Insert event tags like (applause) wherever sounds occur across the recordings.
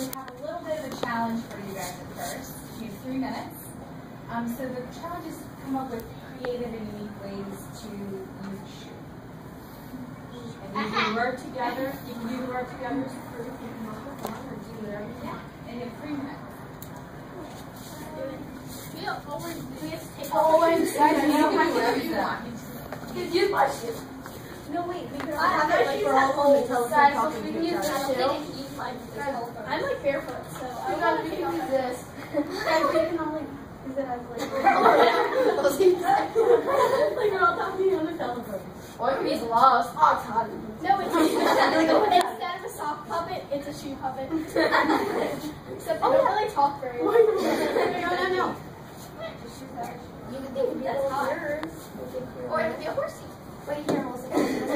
we have a little bit of a challenge for you guys at first. You have three minutes. Um, so the challenge is to come up with creative and unique ways to use a shoe. And you can work together. You can do the work together as a group. You can work with one or do whatever you want. And you have three minutes. We always, we have to take Always. off. You don't have do whatever you want. Use my shoe. No, wait, we can I have it like we're all on the telephone Guys, talking we to can each use other. the shoe. I'm like barefoot, so I I'm don't not know if gonna you use can this. Guys, we can all like use it as like. (laughs) like we're all talking on the telephone. Or if he's lost, oh, Todd. No, it's (laughs) instead of a sock puppet, it's a shoe puppet. (laughs) Except they don't really talk very well. No, no, no. You can think that's hot. Or it could be a horsey. Wait here, Melissa.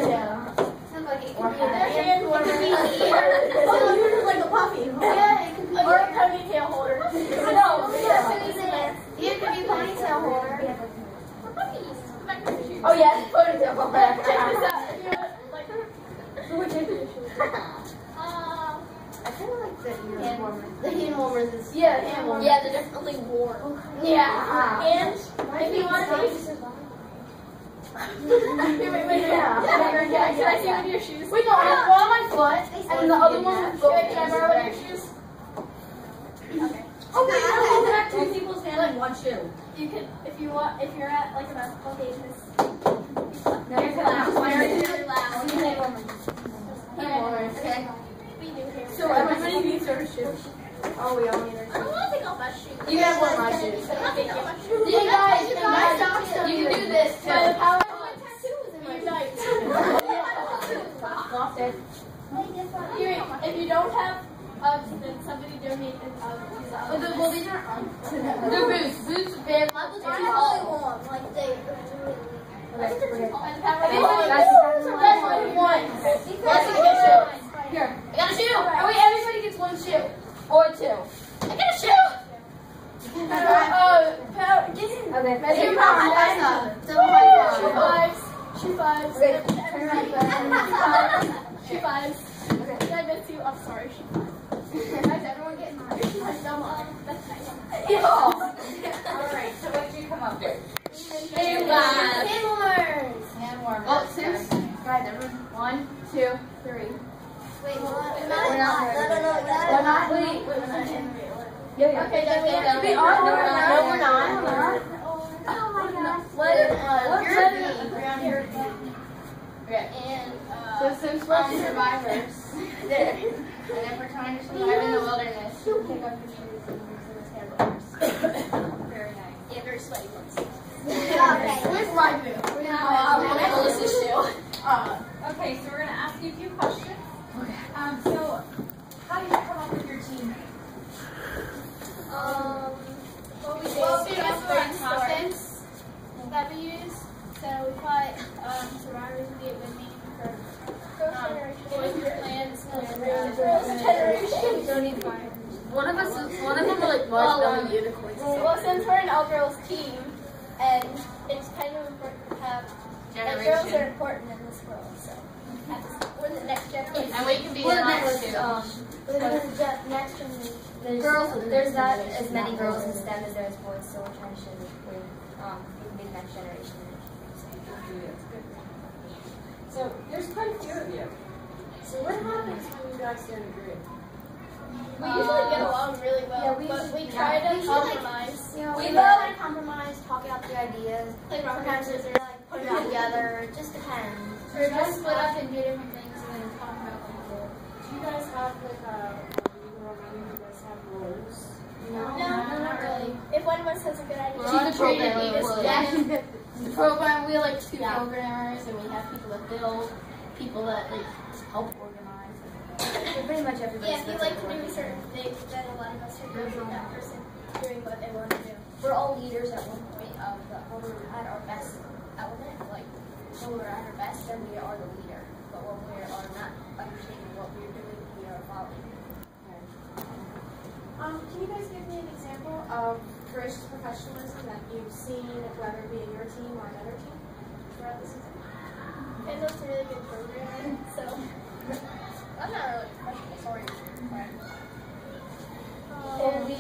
Yeah. Sounds like (laughs) it Or could be their hat. hand, or it could be ear. Oh, you're like a puppy. Yeah, it could be or a ponytail holder. (laughs) No, (laughs) yeah. It could be a ponytail holder. Oh, yeah, ponytail. Check this out. If you want, like, So which is your shoe? um, I kind of like the ear warmers. The hand warmers is. Yeah, hand warmers. Yeah, they're definitely warm. yeah. And if you want to Wait, wait, wait, wait. Yeah. Can I, can I see one of your shoes? Wait, no, I have one on my foot, and the other one is Wait, can I borrow one of your shoes? Okay. Oh, wait, you don't hold back two people's hand like one shoe. You can, if you want, if you're at like a basketball game, this. Here's the last one. Very, very loud. Hand warmers, okay. We knew here. So everybody needs their shoes. Oh, we all need I our don't shoes. want to take off my shoes. You can have one of my shoes. I'm not taking off my shoes. You guys, you My guys, socks don't you do can it. do this too. By the power of my tattoo is in my unite. Lost it. Here, if you don't have Uggs, then somebody donate an Ugg. These are Oh, the- well, these are um, they're boots. Boots, boots are too tall. warm. Like they. By the That's one. One. A shoe. Here, I got a shoe. Oh wait, everybody gets one shoe or two. I got a shoe. Uh, power, get in. Okay, Shoe power. fives. That's Shoe fives. Shoe fives. Okay. Shoe. Okay. Did I miss you? I'm sorry. Shoe. Everyone get mine. That's dumb. Um, That's nice. All right. So what did you come up with? Hand warmers. Hand warmers. Oh. One, two, three. Wait, what? We're not. No, no, no. We're not. Wait, Wait, we're not Yeah, yeah. Okay, then we. No, we're not. No, we're not. Oh my gosh. Uh, What the around here. Okay. And, So uh, since um, we're survivors. there, (laughs) (laughs) and if we're trying to survive in the wilderness, take off your shoes and use them as hand. Very nice. Yeah, very sweaty ones. Okay. (laughs) Where's my? We're now on Melissa's shoe. Uh, Okay, so we're going to ask you a few questions. Um, so, how did you come up with your team name? Um, well, we did Well, we so have that's three what I'm topics that we use. So we put um, survivors and get with me for um, boys with plans and uh, girls generation. Don't need fire. one of us, is, one of them are like Well, marshmallow um, unicorns. Well, since we're an all girls team, and it's kind of important to have that girls are important in this world. So that's, we're the next generation. And we can be Well, nice next, um, We're the next generation. There's, Girls, there's not there's as many girls in. STEM as there is boys, so we're trying to show that we're, um, we can be the next generation. So, there's quite a few of you. So what happens when you guys get a group? We usually get along really well, Yeah, we but usually- we try yeah, to we usually, like, compromise. You know, We we love- love to compromise, talk out the ideas. Play rock, paper, Sometimes scissors. it's like put it all together. It just depends. Or just split up and do different things and then talk about what we do. Do you guys have like a, or maybe you guys have roles? No, no, not really. If one of us has a good idea, We're on she's a creative programmer, we're- Yeah. (laughs) The program, we have like two Yeah. programmers, and we have people that build, people that like help organize. We're pretty much everybody. Yeah, if you like to do certain things, then a lot of us are going to be that person doing what they want to do. We're all leaders at one point. of the, when we're at our best element, like when we're at our best, then we are the leader. But when we are not understanding what we're doing, we are following. Um, can you guys give me an example of gracious professionalism that you've seen, whether it be in your team or another team, throughout the season? It's just a really good program, so I'm not really a professional, sorry. we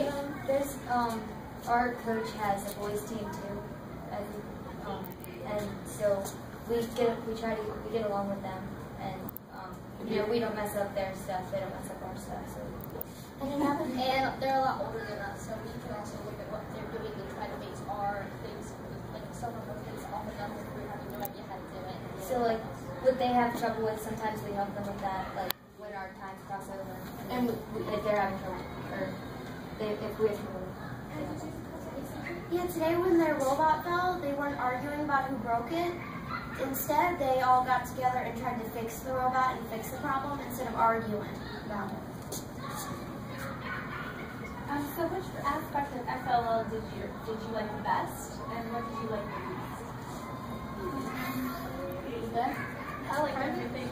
there's um our coach has a boys team too, and um and so we get we try to we get along with them and um you know we don't mess up their stuff, they don't mess up our stuff. So And and they're a lot older than us, so we can also look at what they're doing and try to base our things like some of the things off of them we have no idea how to do it. So like what they have trouble with, sometimes we help them with that, like when our times cross over and if they're having trouble or they, if we have trouble. Yeah, today when their robot fell, they weren't arguing about who broke it. Instead, they all got together and tried to fix the robot and fix the problem instead of arguing about it. Um, so which aspect of FLL did you did you like the best, and what did you like the least? I like everything.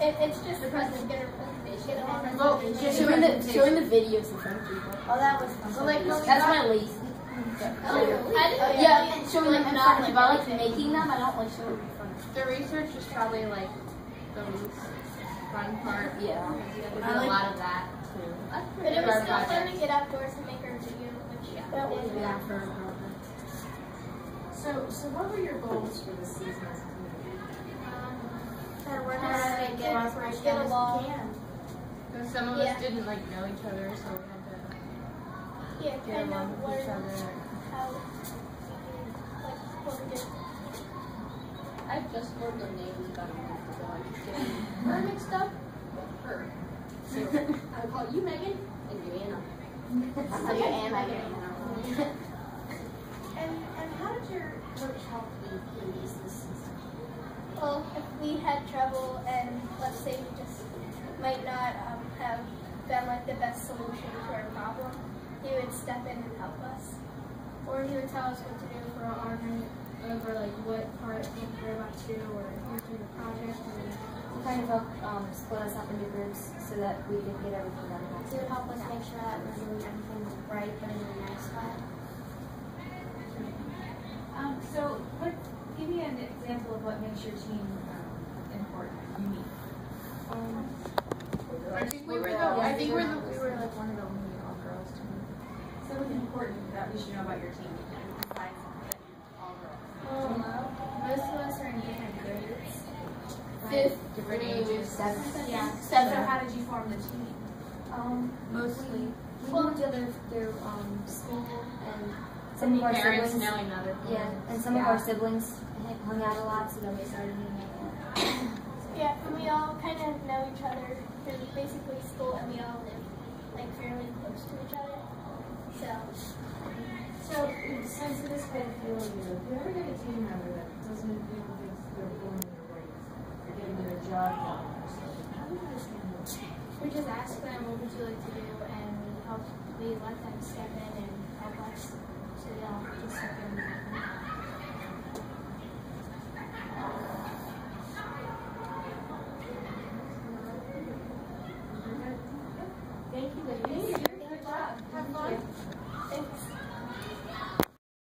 It, it's just the president get a presentation. Well, showing the showing the videos in front of people. Oh, that was fun. So like that's my least. Oh, I didn't Yeah, showing them in front of people. I like making them. I don't like showing them in front of The research is probably like the least fun part. Yeah. We did I a lot of that too. But it was still fun to get outdoors and make our video, which yeah, that was Yeah, for a. So, so what were your goals for the season as a community? That we're Trying gonna get, get as much done as we can. Because some of Yeah. us didn't like know each other, so we had to Yeah, get kind along of with each learn other. how, like, what we do. I just learned the names about a month ago. I was getting her mixed up with her. So I would call you Megan and you Anna. (laughs) I'll do Anna again. And, and how did your Coach help me in these lessons? Well, if we had trouble and let's say we just might not um, have found like the best solution to our problem, he would step in and help us. Or he would tell us what to do for our argument over like what part we're about to do or do the project. He kind of help um, split us up into groups so that we could get everything done. He would help us make sure that we're doing everything right but in a nice way. Um, so what? Give me an example of what makes your team um. I think we were the. I think we're the. We were like one of the only all girls team. So what's important that we should know about your team besides all girls? Um, most of us are in different grades. Fifth, different ages. Seven. Yeah. So how did you form the team? Um, Mostly. we knew each other through um, school and some of our Parents siblings. knowing other. Yeah, and some of our siblings hung out a lot, so then we started hanging out. Yeah, and we all kind of know each other through basically school, and we all live like fairly close to each other. So, So, since this kind of feel you, if you ever get a team member that doesn't feel like they're pulling their weight, or getting their job done how do you guys handle it? we just ask them what would you like to do, and we help. We let them step in and help us, so they don't just step in.